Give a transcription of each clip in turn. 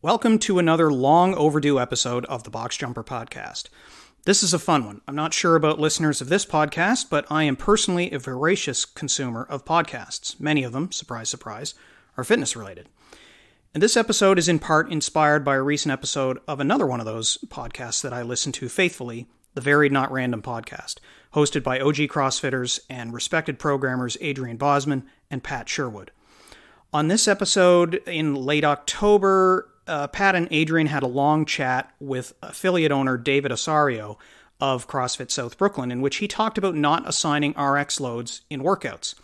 Welcome to another long overdue episode of the Box Jumper Podcast. This is a fun one. I'm not sure about listeners of this podcast, but I am personally a voracious consumer of podcasts. Many of them, surprise, surprise, are fitness related. And this episode is in part inspired by a recent episode of another one of those podcasts that I listen to faithfully, the Varied Not Random podcast, hosted by OG CrossFitters and respected programmers Adrian Bozman and Pat Sherwood. On this episode in late October, uh, Pat and Adrian had a long chat with affiliate owner David Osorio of CrossFit South Brooklyn, in which he talked about not assigning RX loads in workouts.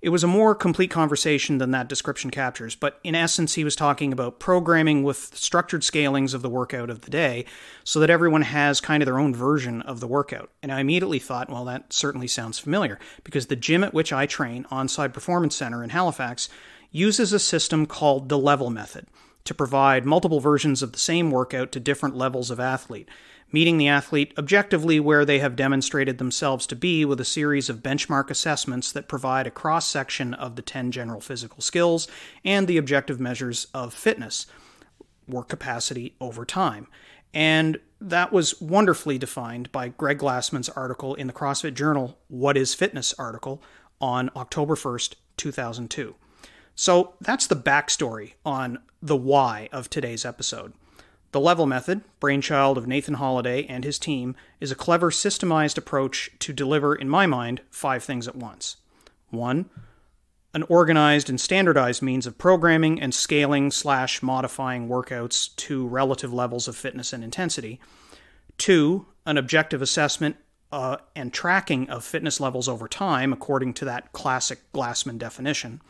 It was a more complete conversation than that description captures, but in essence, he was talking about programming with structured scalings of the workout of the day so that everyone has kind of their own version of the workout. And I immediately thought, well, that certainly sounds familiar because the gym at which I train, Onside Performance Center in Halifax, uses a system called the level method to provide multiple versions of the same workout to different levels of athlete, meeting the athlete objectively where they have demonstrated themselves to be with a series of benchmark assessments that provide a cross section of the 10 general physical skills and the objective measures of fitness, work capacity over time. And that was wonderfully defined by Greg Glassman's article in the CrossFit Journal, What is Fitness article on October 1st, 2002. So that's the backstory on the why of today's episode. The level method, brainchild of Nathan Holiday and his team, is a clever systemized approach to deliver, in my mind, five things at once. One, an organized and standardized means of programming and scaling slash modifying workouts to relative levels of fitness and intensity. Two, an objective assessment uh, and tracking of fitness levels over time according to that classic Glassman definition.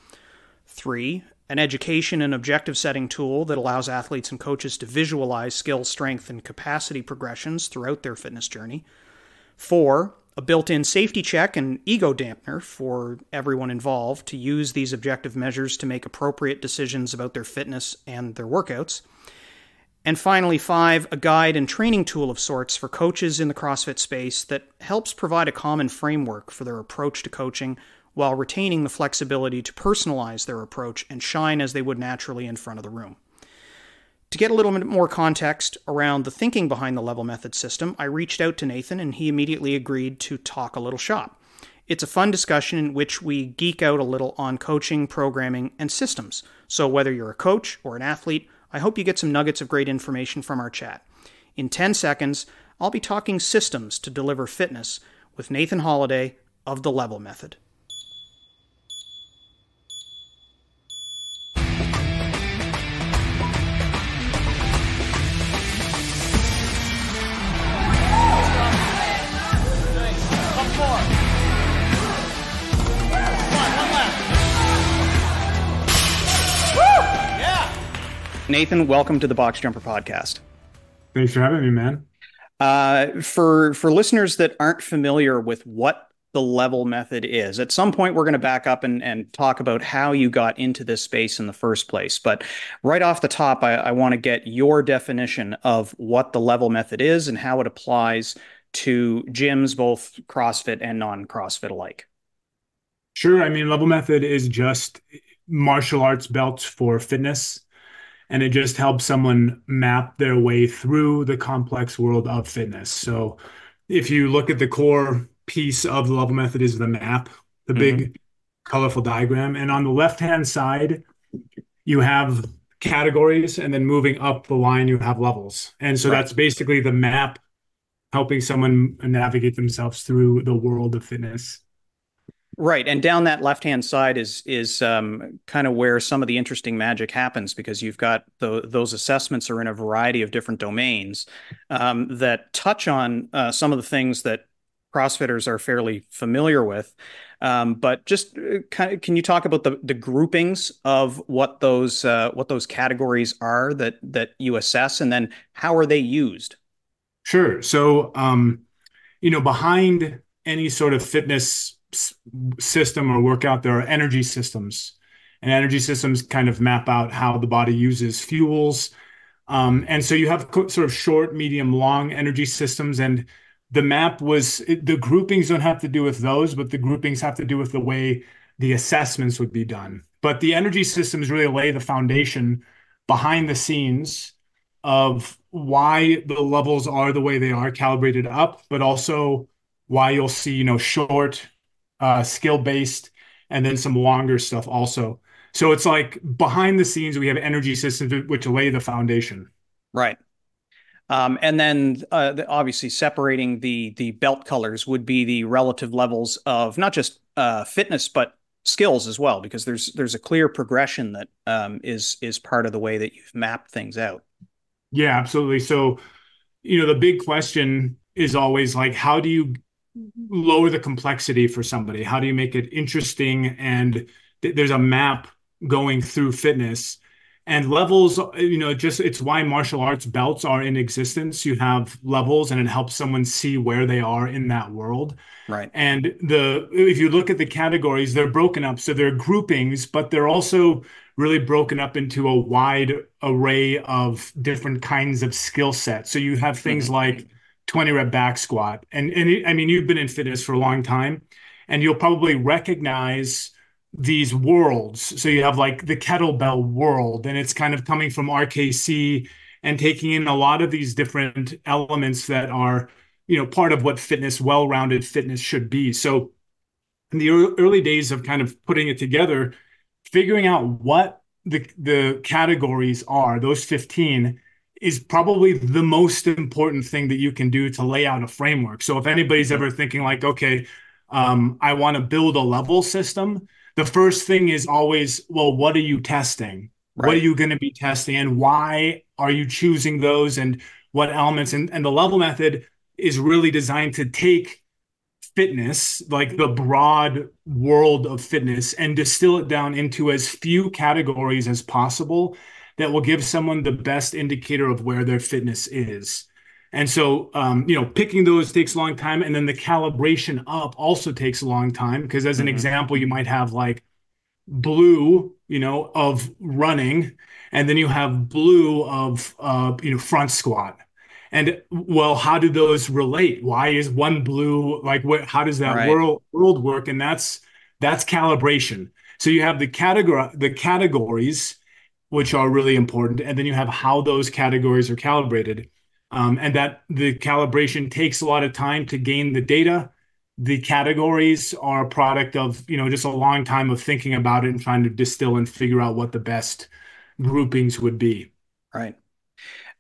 Three, an education and objective setting tool that allows athletes and coaches to visualize skill, strength, and capacity progressions throughout their fitness journey. Four, a built in safety check and ego dampener for everyone involved to use these objective measures to make appropriate decisions about their fitness and their workouts. And finally, five, a guide and training tool of sorts for coaches in the CrossFit space that helps provide a common framework for their approach to coaching while retaining the flexibility to personalize their approach and shine as they would naturally in front of the room. To get a little bit more context around the thinking behind the level method system, I reached out to Nathan and he immediately agreed to talk a little shop. It's a fun discussion in which we geek out a little on coaching, programming, and systems. So, whether you're a coach or an athlete, I hope you get some nuggets of great information from our chat. In 10 seconds, I'll be talking systems to deliver fitness with Nathan Holiday of the Level Method. Nathan, welcome to the Box Jumper Podcast. Thanks for having me, man. Uh, for for listeners that aren't familiar with what the level method is, at some point we're going to back up and, and talk about how you got into this space in the first place. But right off the top, I, I want to get your definition of what the level method is and how it applies to gyms, both CrossFit and non CrossFit alike. Sure. I mean, level method is just martial arts belts for fitness and it just helps someone map their way through the complex world of fitness. So if you look at the core piece of the level method is the map, the mm-hmm. big colorful diagram. And on the left-hand side, you have categories, and then moving up the line, you have levels. And so right. that's basically the map helping someone navigate themselves through the world of fitness. Right, and down that left hand side is is um, kind of where some of the interesting magic happens because you've got the, those assessments are in a variety of different domains um, that touch on uh, some of the things that CrossFitters are fairly familiar with. Um, but just uh, kind of, can you talk about the the groupings of what those uh, what those categories are that that you assess, and then how are they used? Sure. So, um, you know, behind any sort of fitness system or workout, there are energy systems. And energy systems kind of map out how the body uses fuels. Um, and so you have sort of short, medium, long energy systems. And the map was the groupings don't have to do with those, but the groupings have to do with the way the assessments would be done. But the energy systems really lay the foundation behind the scenes of why the levels are the way they are calibrated up, but also why you'll see, you know, short, uh, skill based, and then some longer stuff also. So it's like behind the scenes, we have energy systems which lay the foundation. Right. Um, and then uh, the, obviously separating the the belt colors would be the relative levels of not just uh, fitness but skills as well, because there's there's a clear progression that um, is is part of the way that you've mapped things out. Yeah, absolutely. So, you know, the big question is always like, how do you lower the complexity for somebody? How do you make it interesting? And th- there's a map going through fitness and levels you know just it's why martial arts belts are in existence you have levels and it helps someone see where they are in that world right and the if you look at the categories they're broken up so they're groupings but they're also really broken up into a wide array of different kinds of skill sets so you have things mm-hmm. like 20 rep back squat and and i mean you've been in fitness for a long time and you'll probably recognize these worlds. So you have like the kettlebell world, and it's kind of coming from RKC and taking in a lot of these different elements that are, you know, part of what fitness, well-rounded fitness should be. So in the early days of kind of putting it together, figuring out what the the categories are, those 15 is probably the most important thing that you can do to lay out a framework. So if anybody's ever thinking like, okay, um, I want to build a level system, the first thing is always, well, what are you testing? Right. What are you going to be testing and why are you choosing those and what elements? And, and the level method is really designed to take fitness, like the broad world of fitness, and distill it down into as few categories as possible that will give someone the best indicator of where their fitness is. And so, um, you know, picking those takes a long time. And then the calibration up also takes a long time because, as an mm-hmm. example, you might have like blue, you know, of running, and then you have blue of, uh, you know, front squat. And well, how do those relate? Why is one blue like what? How does that right. world world work? And that's that's calibration. So you have the category the categories, which are really important, and then you have how those categories are calibrated um, and that the calibration takes a lot of time to gain the data. The categories are a product of you know just a long time of thinking about it and trying to distill and figure out what the best groupings would be. Right.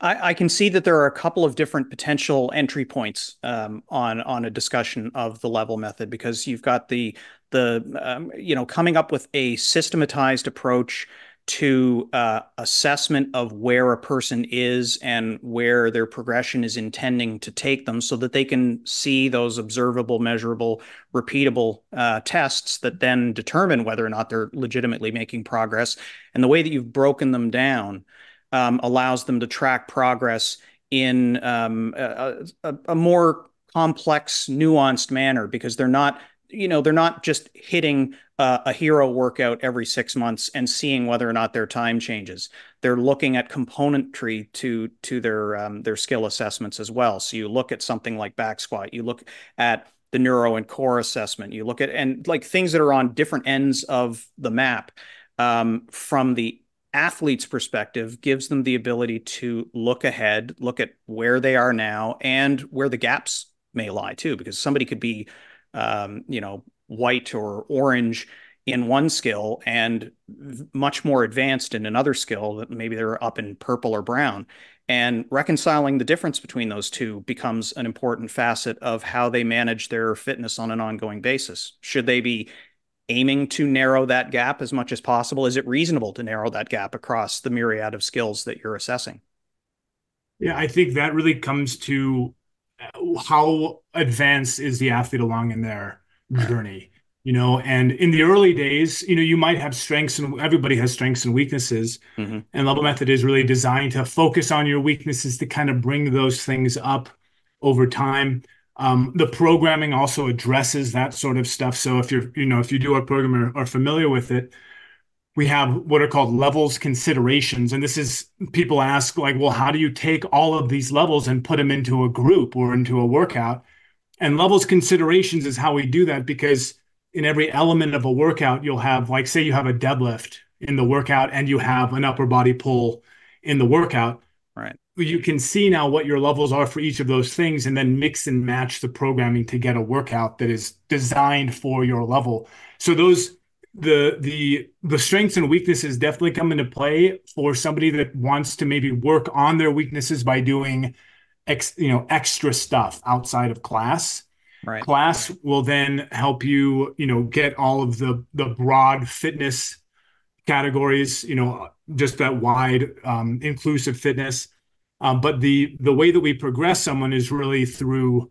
I, I can see that there are a couple of different potential entry points um, on on a discussion of the level method because you've got the the um, you know coming up with a systematized approach to uh, assessment of where a person is and where their progression is intending to take them so that they can see those observable, measurable, repeatable uh, tests that then determine whether or not they're legitimately making progress. And the way that you've broken them down um, allows them to track progress in um, a, a, a more complex, nuanced manner because they're not you know they're not just hitting uh, a hero workout every six months and seeing whether or not their time changes. They're looking at componentry to to their um, their skill assessments as well. So you look at something like back squat you look at the neuro and core assessment you look at and like things that are on different ends of the map um, from the athlete's perspective gives them the ability to look ahead look at where they are now and where the gaps may lie too because somebody could be Um, you know, white or orange in one skill and much more advanced in another skill that maybe they're up in purple or brown. And reconciling the difference between those two becomes an important facet of how they manage their fitness on an ongoing basis. Should they be aiming to narrow that gap as much as possible? Is it reasonable to narrow that gap across the myriad of skills that you're assessing? Yeah, I think that really comes to how advanced is the athlete along in their journey you know? And in the early days you know you might have strengths and everybody has strengths and weaknesses. Mm-hmm. and level method is really designed to focus on your weaknesses to kind of bring those things up over time. Um, the programming also addresses that sort of stuff. So if you're you know if you do a program or are familiar with it we have what are called levels considerations and this is people ask like well how do you take all of these levels and put them into a group or into a workout and levels considerations is how we do that because in every element of a workout you'll have like say you have a deadlift in the workout and you have an upper body pull in the workout. Right. You can see now what your levels are for each of those things and then mix and match the programming to get a workout that is designed for your level. So those the the the strengths and weaknesses definitely come into play for somebody that wants to maybe work on their weaknesses by doing ex, you know extra stuff outside of class. Right. Class will then help you you know get all of the the broad fitness categories you know just that wide um, inclusive fitness. Um, but the the way that we progress someone is really through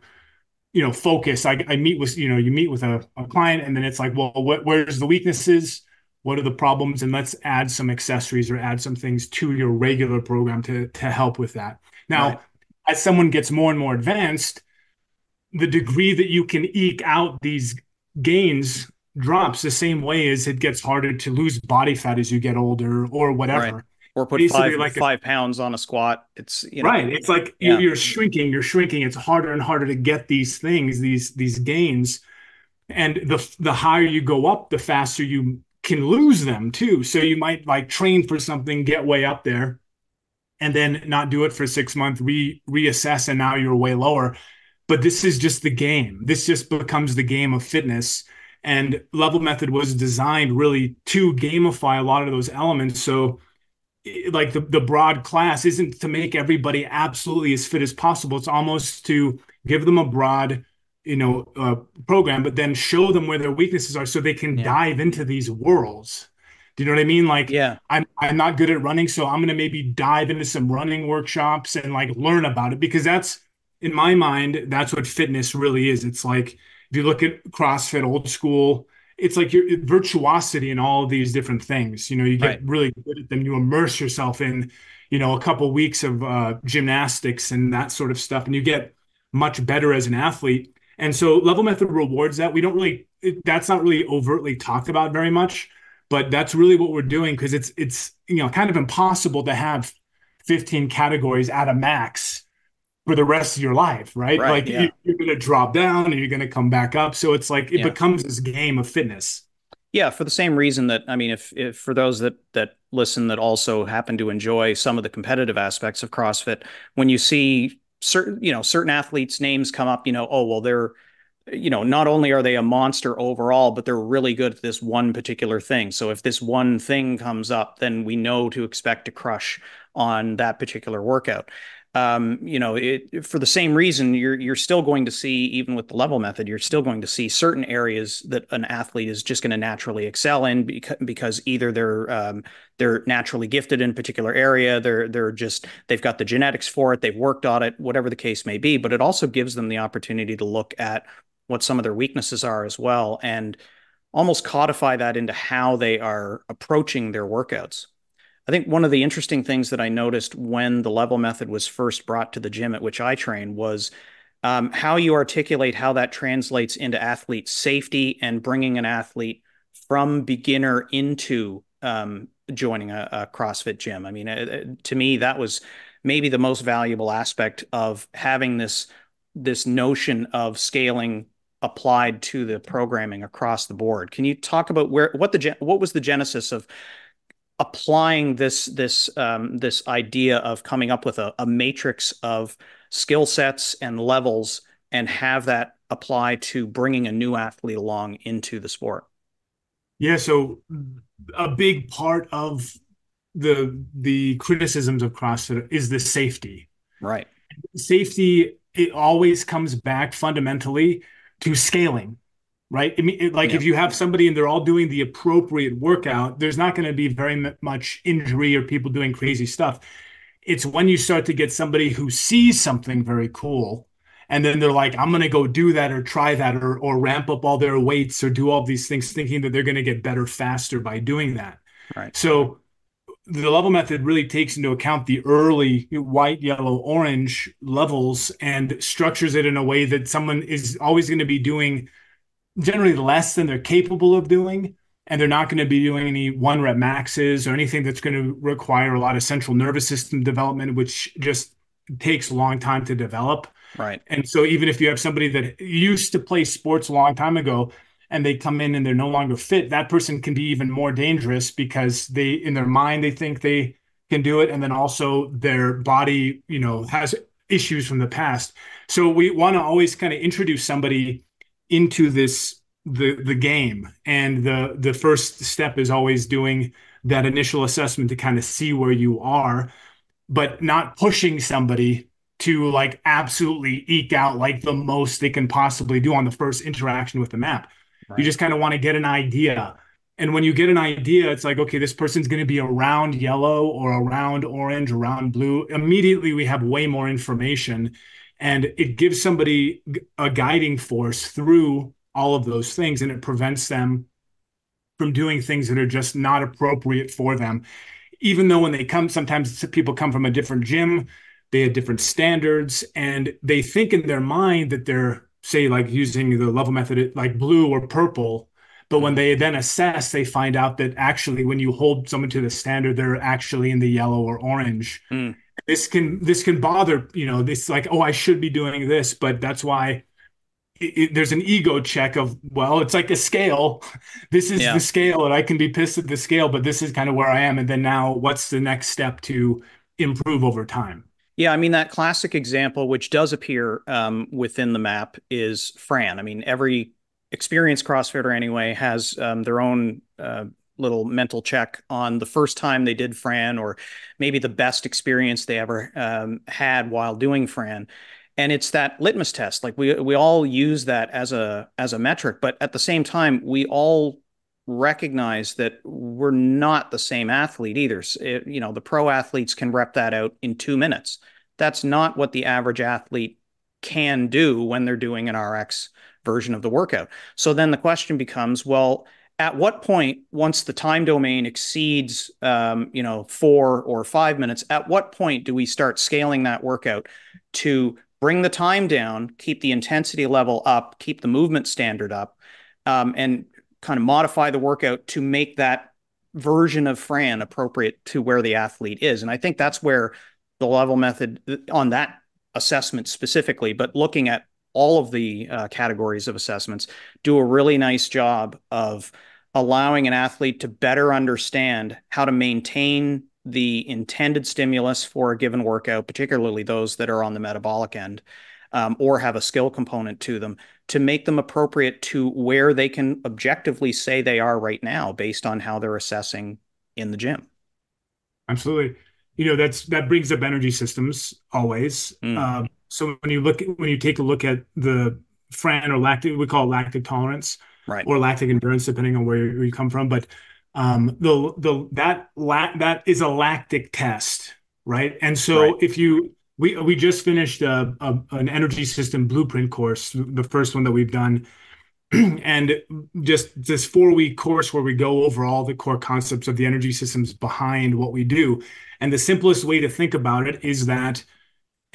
you know focus. I, I meet with you know you meet with a, a client and then it's like well what, where's the weaknesses? What are the problems? And let's add some accessories or add some things to your regular program to to help with that. Now right. as someone gets more and more advanced the degree that you can eke out these gains drops the same way as it gets harder to lose body fat as you get older or whatever. Right or put five like five a, pounds on a squat. It's you know, right. It's like yeah. you're shrinking, you're shrinking. It's harder and harder to get these things, these these gains, and the the higher you go up, the faster you can lose them too. So you might like train for something, get way up there, and then not do it for six months, re reassess, and now you're way lower. But this is just the game. This just becomes the game of fitness. And level method was designed really to gamify a lot of those elements. So like the, the broad class isn't to make everybody absolutely as fit as possible. It's almost to give them a broad you know uh, program but then show them where their weaknesses are so they can yeah. dive into these worlds. Do you know what i mean? Like yeah. I'm i'm not good at running so i'm going to maybe dive into some running workshops and like learn about it because that's in my mind that's what fitness really is. It's like if you look at crossfit old school it's like your virtuosity in all of these different things. You know, you get right. really good at them. You immerse yourself in, you know, a couple weeks of uh, gymnastics and that sort of stuff, and you get much better as an athlete. And so, level method rewards that. We don't really. It, that's not really overtly talked about very much, but that's really what we're doing because it's it's you know kind of impossible to have 15 categories at a max for the rest of your life, right? right like yeah. you, are going to drop down and you're going to come back up. So it's like it yeah. becomes this game of fitness. Yeah, for the same reason that I mean, if, if for those that that listen that also happen to enjoy some of the competitive aspects of CrossFit, when you see certain you know certain athletes' names come up, you know, oh well, they're you know not only are they a monster overall, but they're really good at this one particular thing. So if this one thing comes up, then we know to expect to crush on that particular workout um, you know, it, for the same reason, you're you're still going to see, even with the level method, you're still going to see certain areas that an athlete is just going to naturally excel in because, because either they're um, they're naturally gifted in a particular area, they're they're just they've got the genetics for it, they've worked on it, whatever the case may be. But it also gives them the opportunity to look at what some of their weaknesses are as well, and almost codify that into how they are approaching their workouts. I think one of the interesting things that I noticed when the level method was first brought to the gym at which I train was um, how you articulate how that translates into athlete safety and bringing an athlete from beginner into um, joining a, a, CrossFit gym. I mean, uh, uh, to me, that was maybe the most valuable aspect of having this this notion of scaling applied to the programming across the board. Can you talk about where what the what was the genesis of applying this this um, this idea of coming up with a, a matrix of skill sets and levels and have that apply to bringing a new athlete along into the sport? Yeah so a big part of the the criticisms of crossfit is the safety. Right. Safety it always comes back fundamentally to scaling right? I mean, like yeah. if you have somebody and they're all doing the appropriate workout, there's not going to be very much injury or people doing crazy stuff. It's when you start to get somebody who sees something very cool and then they're like, I'm going to go do that or try that or, or ramp up all their weights or do all these things thinking that they're going to get better faster by doing that. Right. So the level method really takes into account the early white, yellow, orange levels and structures it in a way that someone is always going to be doing generally less than they're capable of doing and they're not going to be doing any one rep maxes or anything that's going to require a lot of central nervous system development which just takes a long time to develop right and so even if you have somebody that used to play sports a long time ago and they come in and they're no longer fit that person can be even more dangerous because they in their mind they think they can do it, and then also their body, you know, has issues from the past. So we want to always kind of introduce somebody into this the the game, and the the first step is always doing that initial assessment to kind of see where you are, but not pushing somebody to like absolutely eke out like the most they can possibly do on the first interaction with the map. Right. You just kind of want to get an idea. And when you get an idea, it's like, okay, this person's going to be around yellow or around orange, around blue. Immediately, we have way more information. And it gives somebody a guiding force through all of those things and it prevents them from doing things that are just not appropriate for them. Even though when they come, sometimes people come from a different gym, they have different standards, and they think in their mind that they're, say, like using the level method, like blue or purple. But when they then assess, they find out that actually, when you hold someone to the standard, they're actually in the yellow or orange. Mm. This can this can bother you know this like oh I should be doing this, but that's why it, there's an ego check of well it's like a scale. This is yeah. the scale and i can be pissed at the scale but this is kind of where i am. And then now what's the next step to improve over time? Yeah i mean that classic example which does appear um, within the map is fran. I mean every experienced crossfitter anyway has um, their own uh, little mental check on the first time they did fran or maybe the best experience they ever um, had while doing fran. And it's that litmus test. Like we we all use that as a as a metric but at the same time we all recognize that we're not the same athlete either. It, you know the pro athletes can rep that out in 2 minutes. That's not what the average athlete can do when they're doing an RX version of the workout. So then the question becomes well at what point once the time domain exceeds um, you know four or five minutes at what point do we start scaling that workout to bring the time down, keep the intensity level up, keep the movement standard up, um, and kind of modify the workout to make that version of Fran appropriate to where the athlete is. And I think that's where the level method on that assessment specifically, but looking at all of the uh, categories of assessments, do a really nice job of allowing an athlete to better understand how to maintain the intended stimulus for a given workout, particularly those that are on the metabolic end um, or have a skill component to them, to make them appropriate to where they can objectively say they are right now based on how they're assessing in the gym. Absolutely. You know, that's that brings up energy systems always. Mm. Uh, so when you look when you take a look at the Fran or lactic, we call it lactic tolerance, right, or lactic endurance, depending on where you come from. But um, the the that la- that is a lactic test, right? And so right. if you we we just finished a, a, an energy system blueprint course, the first one that we've done, and just this four week course where we go over all the core concepts of the energy systems behind what we do. And the simplest way to think about it is that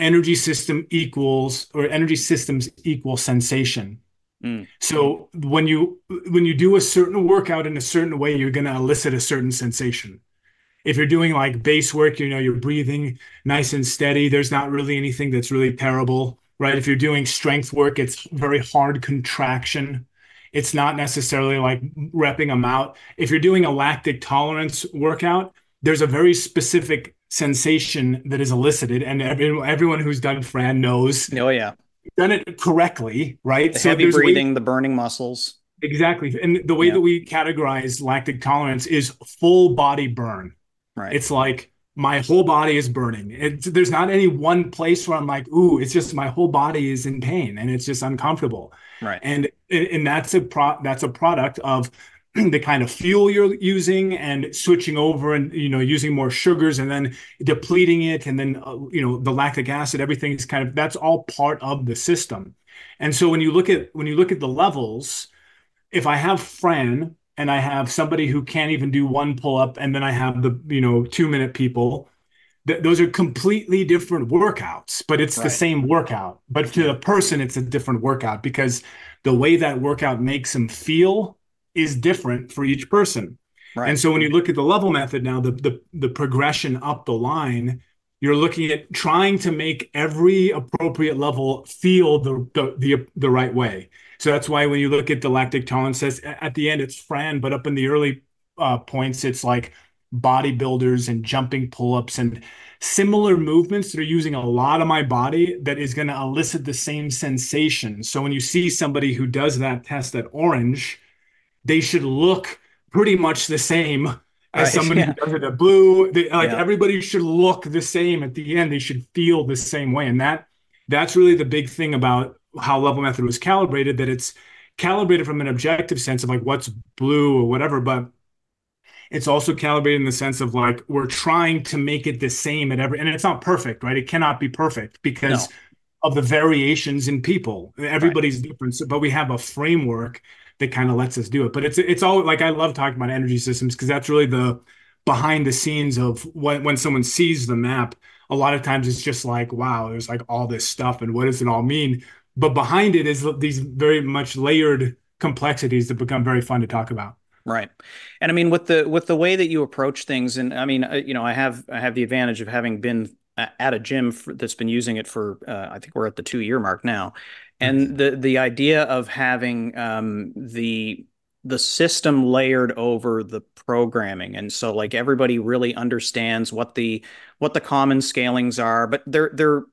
energy system equals or energy systems equal sensation Mm. So when you when you do a certain workout in a certain way, you're going to elicit a certain sensation. If you're doing like base work, you know you're breathing nice and steady. There's not really anything that's really terrible, right? If you're doing strength work, it's very hard contraction. It's not necessarily like repping them out. If you're doing a lactic tolerance workout, there's a very specific sensation that is elicited, and everyone who's done Fran knows. Oh yeah, done it correctly, right? The so heavy breathing, way, the burning muscles. Exactly. And the way yeah. that we categorize lactic tolerance is full body burn. Right. It's like my whole body is burning. It's, there's not any one place where I'm like, ooh, it's just my whole body is in pain and it's just uncomfortable. Right. And and that's a pro that's a product of the kind of fuel you're using and switching over and you know using more sugars and then depleting it and then uh, you know the lactic acid everything is kind of that's all part of the system. And so when you look at when you look at the levels if i have fran and i have somebody who can't even do one pull up and then i have the you know 2 minute people th- those are completely different workouts but it's right. the same workout. But to the person it's a different workout because the way that workout makes them feel is different for each person. Right. And so when you look at the level method now, the, the the progression up the line, you're looking at trying to make every appropriate level feel the the the, the right way. So that's why when you look at the lactic tolerance says at the end it's Fran, but up in the early uh, points it's like bodybuilders and jumping pull-ups and similar movements that are using a lot of my body that is going to elicit the same sensation. So when you see somebody who does that test at Orange, they should look pretty much the same as right, somebody yeah. who does it at Blue. They, like yeah. everybody should look the same at the end. They should feel the same way, and that that's really the big thing about how level method was calibrated. That it's calibrated from an objective sense of like what's blue or whatever, but it's also calibrated in the sense of like we're trying to make it the same at every and it's not perfect right it cannot be perfect because no. of the variations in people everybody's right. different but we have a framework that kind of lets us do it but it's it's all like i love talking about energy systems because that's really the behind the scenes of when when someone sees the map a lot of times it's just like wow there's like all this stuff and what does it all mean but behind it is these very much layered complexities that become very fun to talk about Right. And I mean with the with the way that you approach things and I mean uh, you know I have I have the advantage of having been at a gym for, that's been using it for uh, I think we're at the 2 year mark now. And the the idea of having um, the the system layered over the programming and so like everybody really understands what the what the common scalings are but they're they're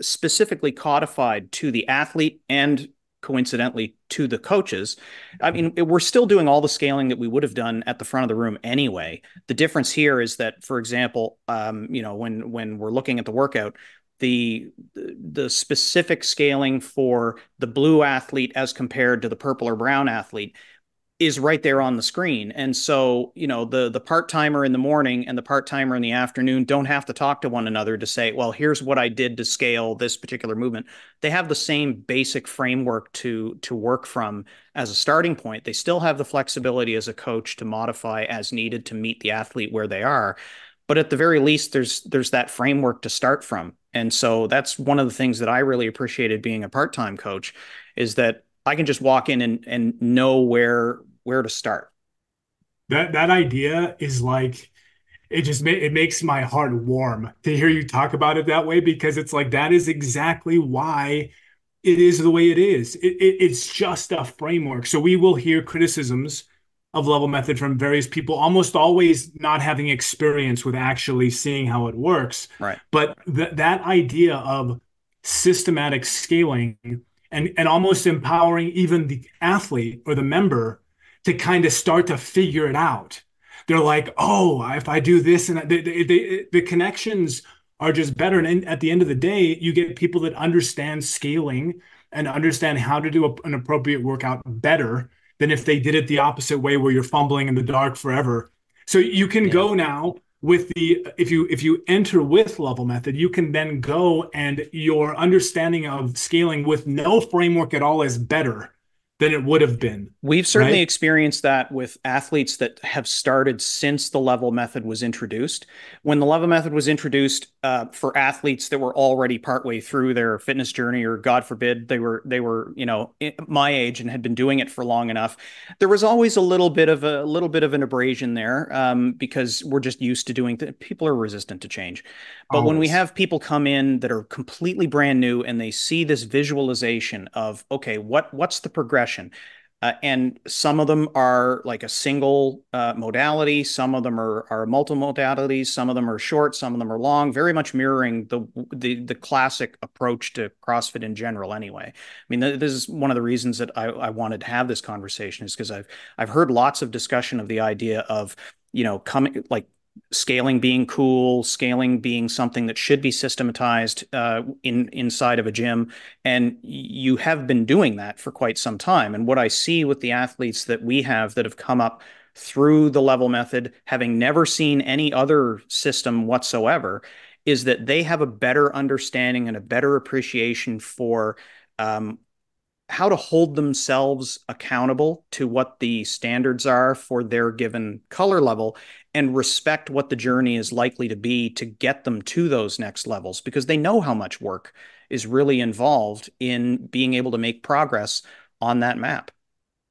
specifically codified to the athlete and coincidentally to the coaches. I mean, we're still doing all the scaling that we would have done at the front of the room anyway. The difference here is that, for example, um, you know, when when we're looking at the workout, the the specific scaling for the blue athlete as compared to the purple or brown athlete is right there on the screen. And so, you know, the the part-timer in the morning and the part-timer in the afternoon don't have to talk to one another to say, well, here's what I did to scale this particular movement. They have the same basic framework to to work from as a starting point. They still have the flexibility as a coach to modify as needed to meet the athlete where they are. But at the very least there's there's that framework to start from. And so that's one of the things that I really appreciated being a part-time coach is that I can just walk in and and know where where to start. That that idea is like it just ma- it makes my heart warm to hear you talk about it that way because it's like that is exactly why it is the way it is. It, it, it's just a framework. So we will hear criticisms of level method from various people, almost always not having experience with actually seeing how it works. Right. But th- that idea of systematic scaling and and almost empowering even the athlete or the member to kind of start to figure it out. They're like, oh, if I do this and they, they, they, the connections are just better. And at the end of the day, you get people that understand scaling and understand how to do a, an appropriate workout better than if they did it the opposite way where you're fumbling in the dark forever. So you can yeah. go now with the if you if you enter with level method you can then go and your understanding of scaling with no framework at all is better than it would have been. We've certainly right? experienced that with athletes that have started since the level method was introduced. When the level method was introduced uh, for athletes that were already partway through their fitness journey, or God forbid they were they were you know my age and had been doing it for long enough, there was always a little bit of a, little bit of an abrasion there um, because we're just used to doing. Th- people are resistant to change, but always. when we have people come in that are completely brand new and they see this visualization of okay, what what's the progression uh, and some of them are like a single uh, modality. Some of them are, are multiple modalities. Some of them are short. Some of them are long. Very much mirroring the the, the classic approach to CrossFit in general. Anyway, I mean, th- this is one of the reasons that I, I wanted to have this conversation is because I've I've heard lots of discussion of the idea of you know coming like scaling being cool, scaling being something that should be systematized uh, in inside of a gym, and you have been doing that for quite some time. And what I see with the athletes that we have that have come up through the level method, having never seen any other system whatsoever, is that they have a better understanding and a better appreciation for um, how to hold themselves accountable to what the standards are for their given color level and respect what the journey is likely to be to get them to those next levels because they know how much work is really involved in being able to make progress on that map.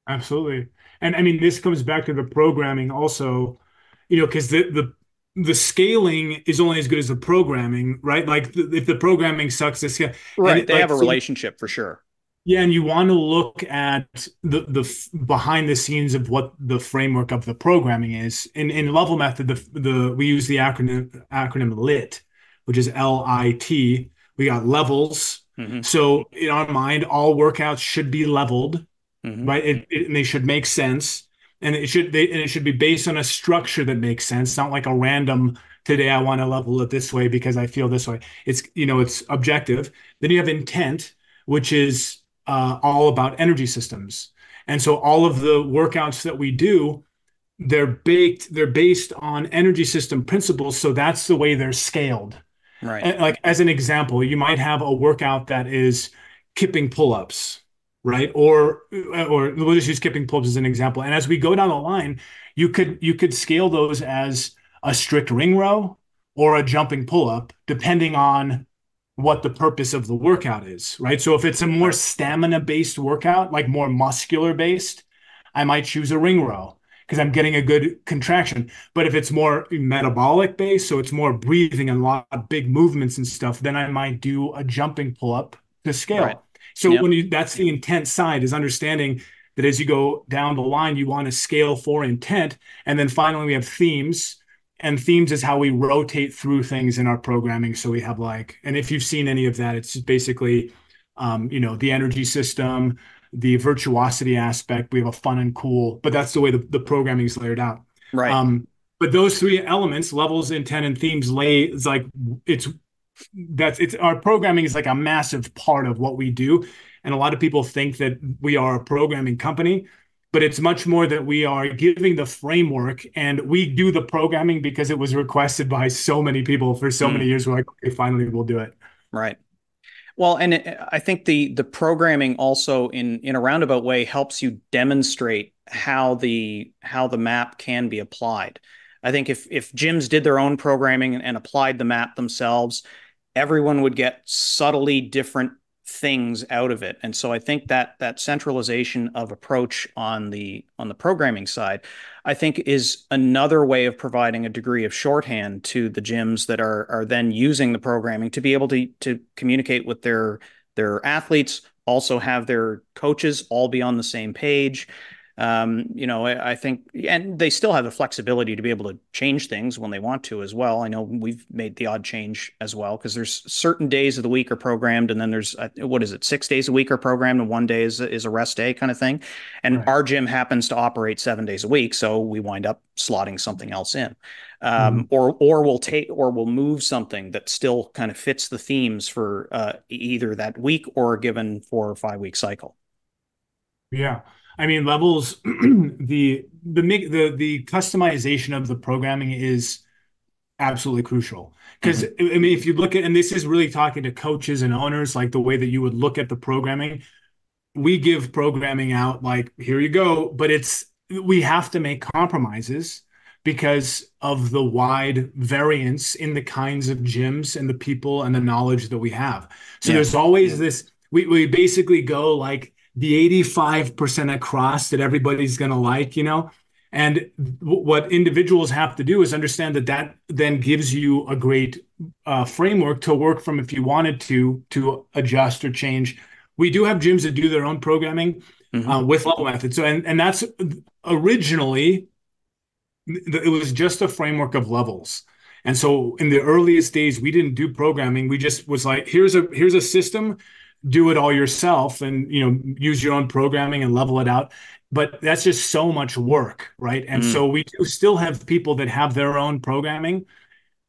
Absolutely. And I mean, this comes back to the programming also, you know, because the, the, the scaling is only as good as the programming, right? Like the, if the programming sucks, this right. They like, have a relationship for sure Yeah, and you want to look at the the behind the scenes of what the framework of the programming is. In in level method, the the we use the acronym acronym LIT, which is L I T. We got levels. Mm-hmm. So in our mind, all workouts should be leveled, mm-hmm. right? It, it, and they should make sense, and it should they, and it should be based on a structure that makes sense, not like a random. Today, I want to level it this way because I feel this way. It's you know it's objective. Then you have intent, which is uh, all about energy systems. And so all of the workouts that we do, they're baked, they're based on energy system principles. So that's the way they're scaled. Right. And like as an example, you might have a workout that is kipping pull-ups, right? Or or we'll just use kipping pull-ups as an example. And as we go down the line, you could you could scale those as a strict ring row or a jumping pull-up, depending on what the purpose of the workout is, right? So if it's a more stamina based workout, like more muscular based, I might choose a ring row because I'm getting a good contraction. But if it's more metabolic based, so it's more breathing and a lot of big movements and stuff, then I might do a jumping pull up to scale. Right. So yep. when you that's the intent side is understanding that as you go down the line, you want to scale for intent. And then finally we have themes and themes is how we rotate through things in our programming. So we have like, and if you've seen any of that, it's basically, um, you know, the energy system, the virtuosity aspect. We have a fun and cool, but that's the way the, the programming is layered out. Right. Um, but those three elements, levels, intent, and themes, lay it's like it's that's it's our programming is like a massive part of what we do. And a lot of people think that we are a programming company, but it's much more that we are giving the framework and we do the programming because it was requested by so many people for so mm. many years. We're like, okay, finally we'll do it. Right. Well, and it, I think the the programming also in in a roundabout way helps you demonstrate how the how the map can be applied. I think if if gyms did their own programming and, and applied the map themselves, everyone would get subtly different things out of it. And so i think that that centralization of approach on the on the programming side i think is another way of providing a degree of shorthand to the gyms that are are then using the programming to be able to to communicate with their their athletes also have their coaches all be on the same page you know, I, think, and they still have the flexibility to be able to change things when they want to as well. I know we've made the odd change as well because there's certain days of the week are programmed, and then there's uh, what is it, six days a week are programmed, and one day is is a rest day kind of thing. And right. our gym happens to operate seven days a week, so we wind up slotting something else in, um, mm-hmm. or or we'll take or we'll move something that still kind of fits the themes for uh, either that week or a given four or five week cycle. Yeah. I mean, levels the the the the customization of the programming is absolutely crucial because mm-hmm. I mean, if you look at and this is really talking to coaches and owners, like the way that you would look at the programming. We give programming out like here you go, but it's we have to make compromises because of the wide variance in the kinds of gyms and the people and the knowledge that we have. So yeah. there's always yeah. this we we basically go like the 85% across that everybody's going to like, you know? And what individuals have to do is understand that that then gives you a great uh, framework to work from if you wanted to to adjust or change. We do have gyms that do their own programming mm-hmm. uh, with level methods. So and and that's originally it was just a framework of levels. And so in the earliest days, we didn't do programming. We just was like, here's a here's a system do it all yourself and you know use your own programming and level it out. But that's just so much work right? And mm. so we do still have people that have their own programming.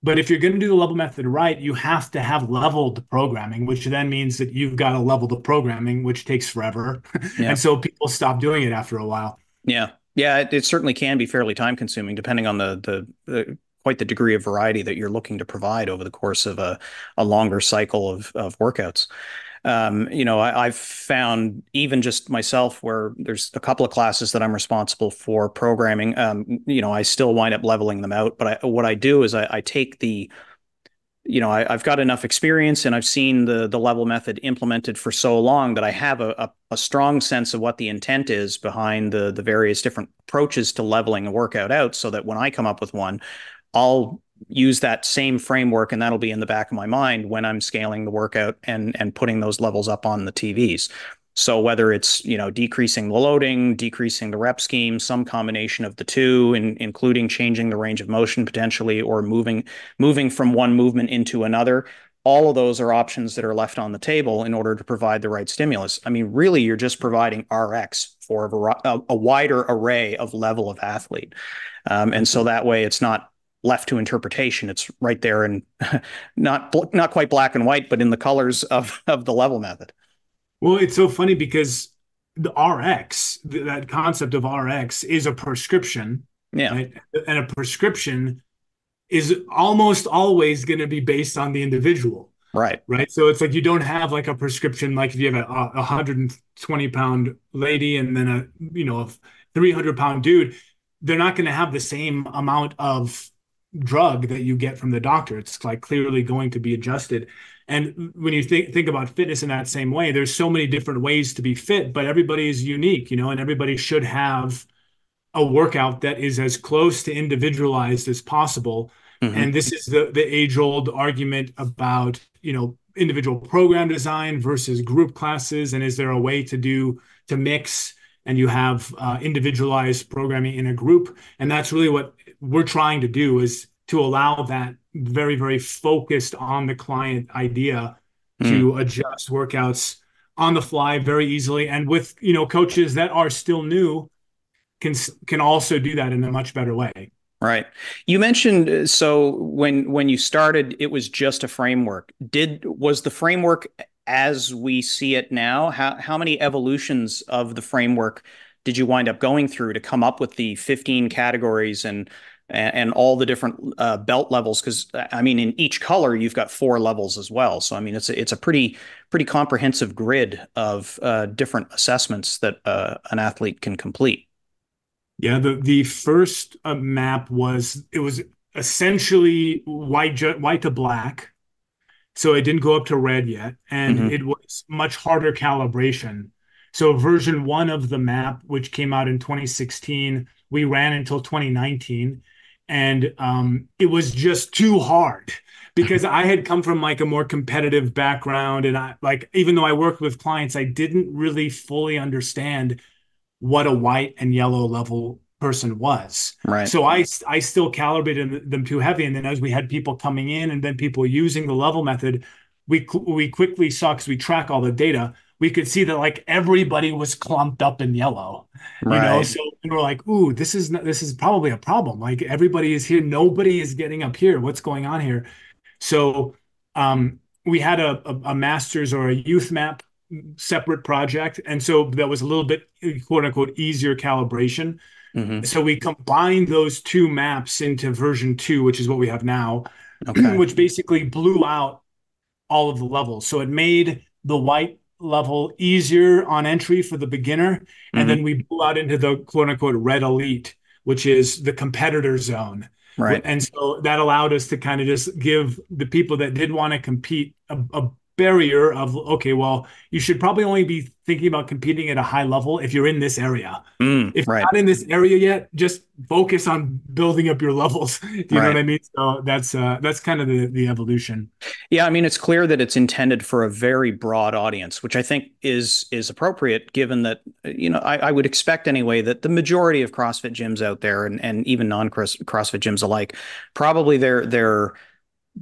But if you're going to do the level method right you have to have leveled programming which then means that you've got to level the programming which takes forever. Yeah. and so people stop doing it after a while. Yeah. Yeah it, it certainly can be fairly time consuming depending on the, the the quite the degree of variety that you're looking to provide over the course of a, a longer cycle of, of workouts um, you know, I, have found even just myself where there's a couple of classes that I'm responsible for programming. Um, you know, I still wind up leveling them out, but I, what I do is I, I take the you know, I, have got enough experience and I've seen the the level method implemented for so long that I have a, a, a, strong sense of what the intent is behind the the various different approaches to leveling a workout out, so that when I come up with one, I'll use that same framework and that'll be in the back of my mind when I'm scaling the workout and and putting those levels up on the TVs. So whether it's you know decreasing the loading, decreasing the rep scheme, some combination of the two, in, including changing the range of motion potentially, or moving moving from one movement into another, all of those are options that are left on the table in order to provide the right stimulus. I mean, really, you're just providing RX for a, a, wider array of level of athlete, um, and so that way it's not left to interpretation. It's right there and not not quite black and white, but in the colors of of the level method. Well, it's so funny because the RX, that concept of RX, is a prescription. Yeah, right? and a prescription is almost always going to be based on the individual. Right. Right. So it's like you don't have like a prescription like if you have a, a 120 pound lady and then a you know a 300 pound dude, they're not going to have the same amount of drug that you get from the doctor. It's like clearly going to be adjusted. And when you think think about fitness in that same way, there's so many different ways to be fit, but everybody is unique, you know, and everybody should have a workout that is as close to individualized as possible. Mm-hmm. And this is the the age old argument about you know individual program design versus group classes, and is there a way to do to mix and you have uh, individualized programming in a group, and that's really what we're trying to do is to allow that very very focused on the client idea mm. to adjust workouts on the fly very easily and with you know coaches that are still new can can also do that in a much better way. Right. You mentioned uh, so when when you started, it was just a framework. Did was the framework as we see it now? How many evolutions of the framework did you wind up going through to come up with the 15 categories and and, all the different uh, belt levels because I mean in each color you've got four levels as well so I mean it's a, it's a pretty pretty comprehensive grid of uh, different assessments that uh, an athlete can complete. Yeah, the the first map was it was essentially white white to black, so it didn't go up to red yet, and mm-hmm. it was much harder calibration. So version one of the map, which came out in 2016, we ran until 2019, and um, it was just too hard because I had come from like a more competitive background, and I like even though I worked with clients, I didn't really fully understand what a white and yellow level person was. Right. So I I still calibrated them too heavy, and then as we had people coming in and then people using the level method, we we quickly saw because we track all the data. We could see that like everybody was clumped up in yellow, right. you know. So we're like, "Ooh, this is not, this is probably a problem. Like everybody is here, nobody is getting up here. What's going on here?" So um, we had a, a, a master's or a youth map separate project. And so that was a little bit quote unquote easier calibration. Mm-hmm. So we combined those two maps into version two, which is what we have now, okay. which basically blew out all of the levels. So it made the white level easier on entry for the beginner. Mm-hmm. And then we blew out into the quote unquote red elite, which is the competitor zone. Right. And so that allowed us to kind of just give the people that did want to compete a, a barrier of okay well you should probably only be thinking about competing at a high level if you're in this area mm, if right. you're not in this area yet just focus on building up your levels do you right. know what i mean so that's uh that's kind of the the evolution yeah i mean it's clear that it's intended for a very broad audience which i think is is appropriate given that you know i, I would expect anyway that the majority of crossfit gyms out there and, and even non-crossfit gyms alike probably they're they're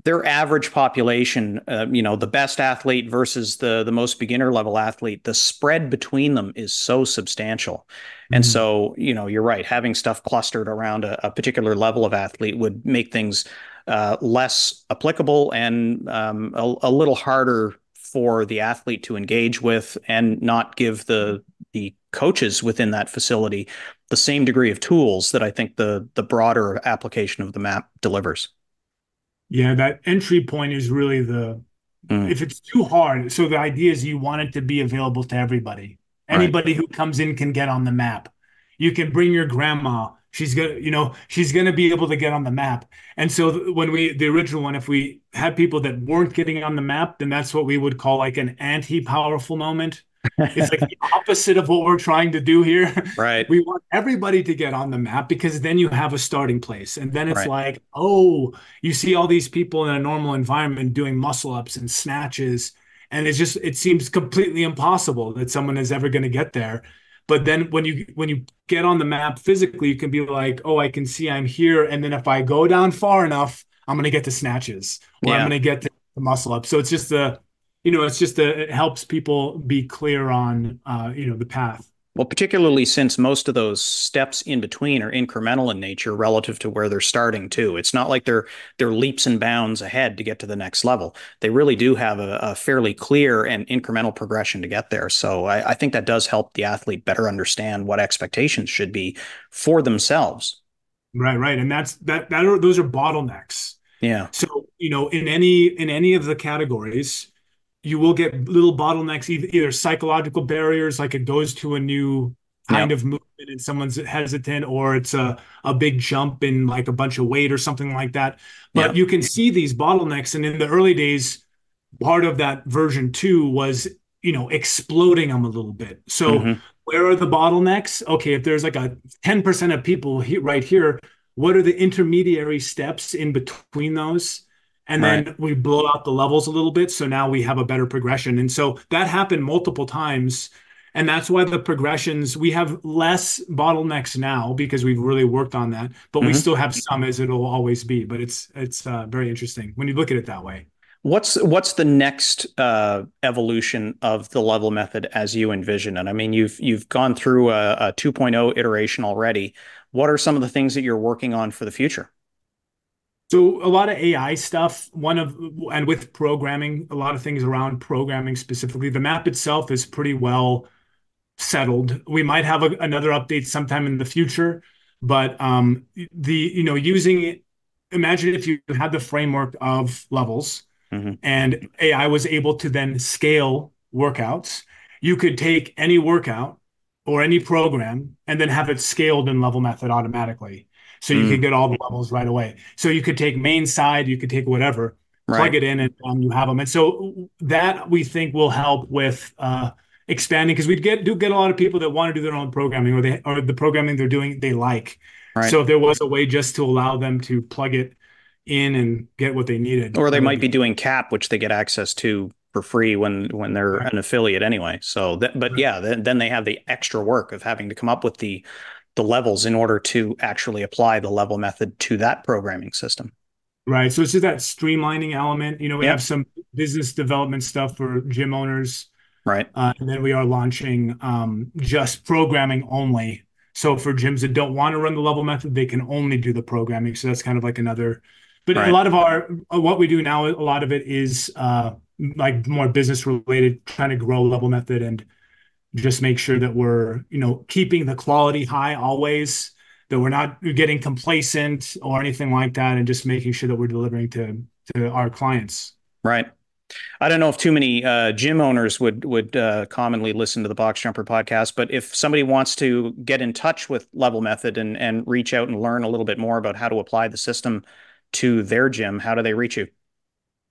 their average population, uh, you know, the best athlete versus the the most beginner level athlete, the spread between them is so substantial. Mm-hmm. And so, you know, you're right. Having stuff clustered around a, a particular level of athlete would make things uh, less applicable and um, a, a little harder for the athlete to engage with and not give the the coaches within that facility the same degree of tools that I think the the broader application of the map delivers. Yeah, that entry point is really the mm. if it's too hard. So the idea is you want it to be available to everybody. Anybody right. who comes in can get on the map. You can bring your grandma. She's gonna, you know, she's gonna be able to get on the map. And so when we the original one, if we had people that weren't getting on the map, then that's what we would call like an anti-powerful moment it's like the opposite of what we're trying to do here. Right. We want everybody to get on the map because then you have a starting place. And then it's right. like, oh, you see all these people in a normal environment doing muscle ups and snatches. and it's just it seems completely impossible that someone is ever going to get there but then when you when you get on the map physically you can be like oh i can see i'm here and then if i go down far enough i'm going to get to snatches or yeah. i'm going to get to muscle up so it's just a you know it's just a it helps people be clear on uh you know the path well, particularly since most of those steps in between are incremental in nature relative to where they're starting too. It's not like they're they're leaps and bounds ahead to get to the next level. They really do have a, a fairly clear and incremental progression to get there. So I, I think that does help the athlete better understand what expectations should be for themselves. Right, right, and that's that. That are, those are bottlenecks. Yeah. So you know, in any in any of the categories, you will get little bottlenecks, either, psychological barriers, like it goes to a new kind yep. of movement and someone's hesitant, or it's a, a big jump in like a bunch of weight or something like that. But yep. you can see these bottlenecks. And in the early days, part of that version two was, you know, exploding them a little bit. So mm-hmm. where are the bottlenecks? Okay, if there's like a 10% of people he, right here, what are the intermediary steps in between those? And right. then we blow out the levels a little bit so now we have a better progression. And so that happened multiple times and that's why the progressions we have less bottlenecks now because we've really worked on that but mm-hmm. we still have some as it'll always be but it's it's uh, very interesting when you look at it that way. What's what's the next uh, evolution of the level method as you envision it? I mean you've you've gone through a, a 2.0 iteration already. What are some of the things that you're working on for the future so a lot of AI stuff, one of and with programming, a lot of things around programming specifically. The map itself is pretty well settled. We might have a, another update sometime in the future, but um, the you know using imagine if you had the framework of levels mm-hmm. and AI was able to then scale workouts. You could take any workout or any program and then have it scaled in level method automatically so you mm. could get all the levels right away. So you could take main side, you could take whatever, right. plug it in, and um, you have them. And so that we think will help with uh, expanding because we get do get a lot of people that want to do their own programming or they or the programming they're doing they like. Right. So if there was a way just to allow them to plug it in and get what they needed, or they might be doing CAP, which they get access to for free when when they're right. an affiliate anyway. So, that, but yeah, then, then they have the extra work of having to come up with the the levels in order to actually apply the level method to that programming system. Right. So it's just that streamlining element. You know, we yep. have some business development stuff for gym owners. Right. Uh, and then we are launching um, just programming only. So for gyms that don't want to run the level method, they can only do the programming. So that's kind of like another. But right. a lot of our uh, what we do now, a lot of it is uh, like more business related, trying to grow level method and just make sure that we're you know keeping the quality high always that we're not getting complacent or anything like that and just making sure that we're delivering to to our clients right I don't know if too many uh, gym owners would would uh, commonly listen to the Box Jumper podcast, but if somebody wants to get in touch with Level Method and and reach out and learn a little bit more about how to apply the system to their gym, how do they reach you?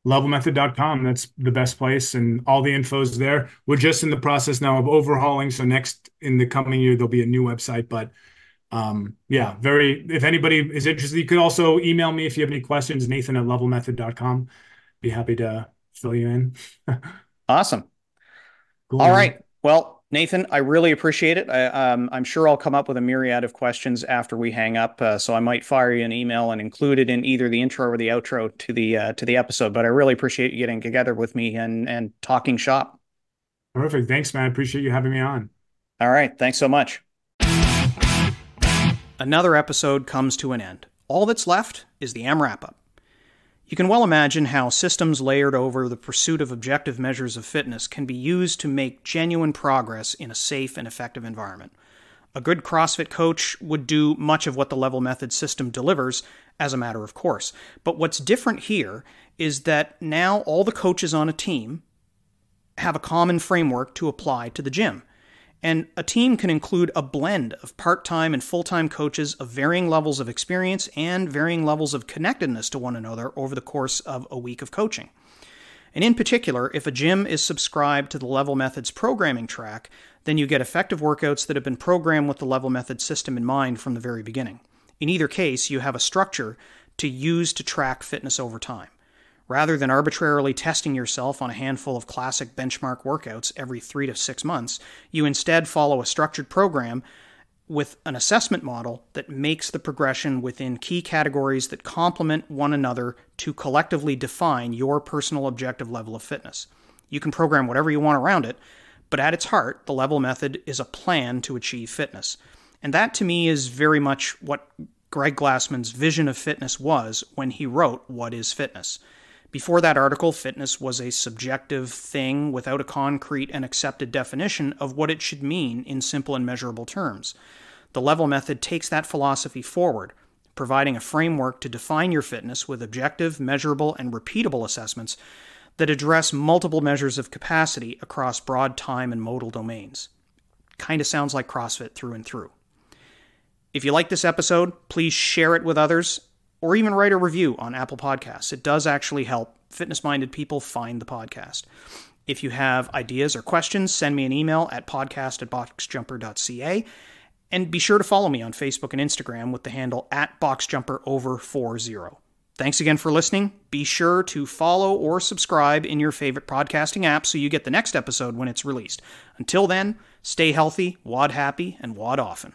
levelmethod.com. That's the best place, and all the info is there. We're just in the process now of overhauling. So next in the coming year, there'll be a new website. But um, yeah, very. If anybody is interested, you could also email me if you have any questions. Nathan at levelmethod.com. Be happy to fill you in. awesome. Cool. All right. Well, Nathan, I really appreciate it. I, am um, sure I'll come up with a myriad of questions after we hang up, uh, so I might fire you an email and include it in either the intro or the outro to the uh, to the episode. But I really appreciate you getting together with me and and talking shop. Perfect. Thanks, man. I appreciate you having me on. All right. Thanks so much. Another episode comes to an end. All that's left is the M wrap up. You can well imagine how systems layered over the pursuit of objective measures of fitness can be used to make genuine progress in a safe and effective environment. A good CrossFit coach would do much of what the level method system delivers as a matter of course. But what's different here is that now all the coaches on a team have a common framework to apply to the gym. And a team can include a blend of part time and full time coaches of varying levels of experience and varying levels of connectedness to one another over the course of a week of coaching. And in particular, if a gym is subscribed to the Level Methods programming track, then you get effective workouts that have been programmed with the Level Method system in mind from the very beginning. In either case, you have a structure to use to track fitness over time. Rather than arbitrarily testing yourself on a handful of classic benchmark workouts every three to six months, you instead follow a structured program with an assessment model that makes the progression within key categories that complement one another to collectively define your personal objective level of fitness. You can program whatever you want around it, but at its heart, the level method is a plan to achieve fitness. And that to me is very much what Greg Glassman's vision of fitness was when he wrote What is Fitness? Before that article, fitness was a subjective thing without a concrete and accepted definition of what it should mean in simple and measurable terms. The level method takes that philosophy forward, providing a framework to define your fitness with objective, measurable, and repeatable assessments that address multiple measures of capacity across broad time and modal domains. Kind of sounds like CrossFit through and through. If you like this episode, please share it with others or even write a review on Apple Podcasts. It does actually help fitness minded people find the podcast. If you have ideas or questions, send me an email at podcast at boxjumper.ca. And be sure to follow me on Facebook and Instagram with the handle at boxjumperover40. Thanks again for listening. Be sure to follow or subscribe in your favorite podcasting app so you get the next episode when it's released. Until then, stay healthy, WOD happy, and WOD often.